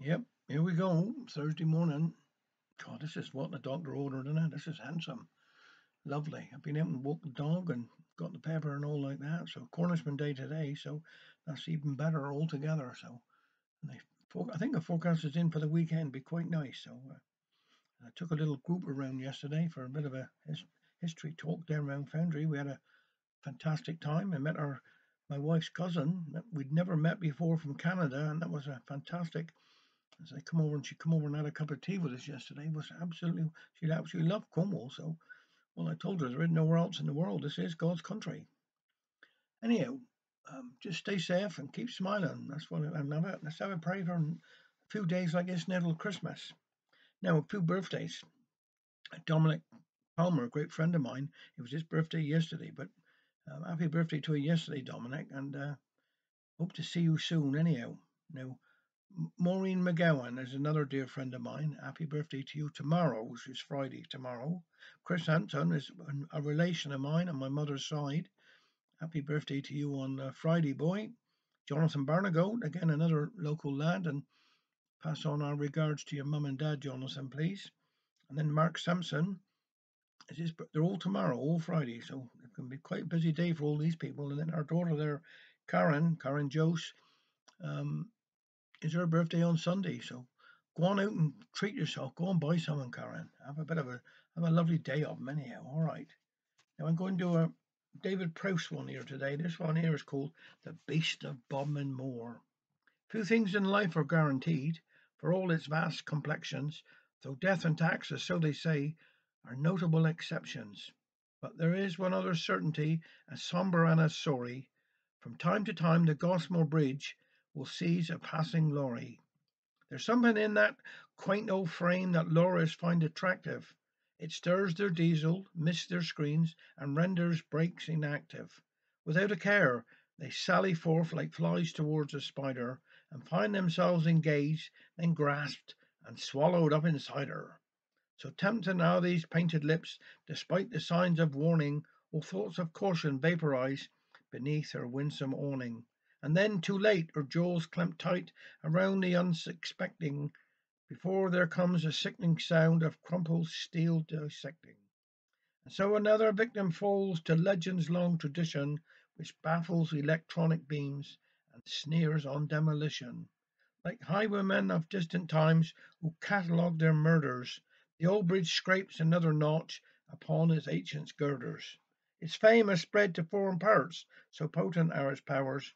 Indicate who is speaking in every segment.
Speaker 1: Yep, here we go. Thursday morning. God, this is what the doctor ordered, isn't it? This is handsome. Lovely. I've been out and walked the dog and got the pepper and all like that. So Cornishman Day today, so that's even better altogether. So and they, I think the forecast is in for the weekend, be quite nice. So uh, I took a little group around yesterday for a bit of a his, history talk down around Foundry. We had a fantastic time. I met our my wife's cousin that we'd never met before from Canada, and that was a fantastic. As I come over and she come over and had a cup of tea with us yesterday, it was absolutely she absolutely loved Cornwall. So, well, I told her there is nowhere else in the world. This is God's country. Anyhow, um, just stay safe and keep smiling. That's what I love it. Let's have a pray for a few days like this till Christmas. Now, a few birthdays. Dominic Palmer, a great friend of mine, it was his birthday yesterday, but um, happy birthday to you yesterday, Dominic, and uh, hope to see you soon. Anyhow, now Maureen McGowan is another dear friend of mine. Happy birthday to you tomorrow, which is Friday tomorrow. Chris Hampton is a relation of mine on my mother's side. Happy birthday to you on uh, Friday, boy. Jonathan Barnagoat, again another local lad, and pass on our regards to your mum and dad, Jonathan, please. And then Mark Sampson, they're all tomorrow, all Friday, so it can be quite a busy day for all these people. And then our daughter there, Karen, Karen Jose, um, it's her birthday on Sunday, so go on out and treat yourself. Go and buy something, Karen. Have a bit of a have a lovely day of anyhow. All right. Now I'm going to do a David Prowse one here today. This one here is called The Beast of Bodmin Moor. Few things in life are guaranteed, for all its vast complexions, though death and taxes, so they say, are notable exceptions. But there is one other certainty, as sombre and as sorry. From time to time the Goss Moor Bridge will seize a passing lorry. There's something in that quaint old frame that lorries find attractive. It stirs their diesel, mists their screens, and renders brakes inactive. Without a care, they sally forth like flies towards a spider, and find themselves engaged, then grasped and swallowed up inside her. So tempting are these painted lips, despite the signs of warning, all thoughts of caution vaporize beneath her winsome awning. And then, too late, her jaws clamp tight around the unsuspecting, before there comes a sickening sound of crumpled steel dissecting. And so another victim falls to legend's long tradition, which baffles electronic beams and sneers on demolition. Like highwaymen of distant times who catalogue their murders, the old bridge scrapes another notch upon its ancient girders. Its fame has spread to foreign parts, so potent are its powers.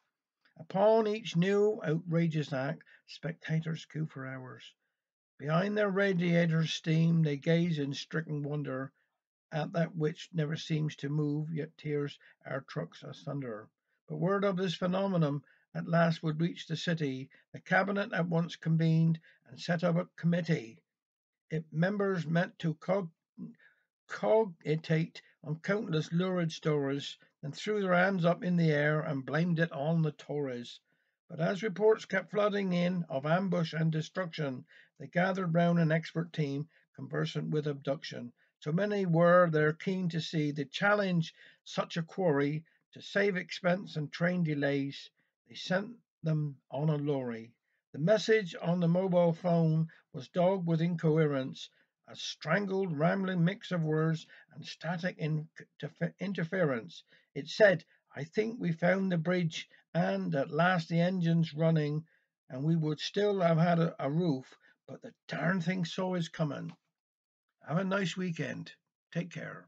Speaker 1: Upon each new outrageous act, spectators queue for hours. Behind their radiators' steam, they gaze in stricken wonder at that which never seems to move, yet tears our trucks asunder. But word of this phenomenon at last would reach the city. The cabinet at once convened and set up a committee. It members met to cog- cogitate on countless lurid stories, then threw their hands up in the air and blamed it on the Tories. But as reports kept flooding in of ambush and destruction, they gathered round an expert team conversant with abduction. So many were there keen to see the challenge such a quarry to save expense and train delays. They sent them on a lorry. The message on the mobile phone was dogged with incoherence, a strangled, rambling mix of words and static interfe- interference. It said, I think we found the bridge, and at last the engine's running, and we would still have had a, a roof, but the darn thing saw us coming. Have a nice weekend. Take care.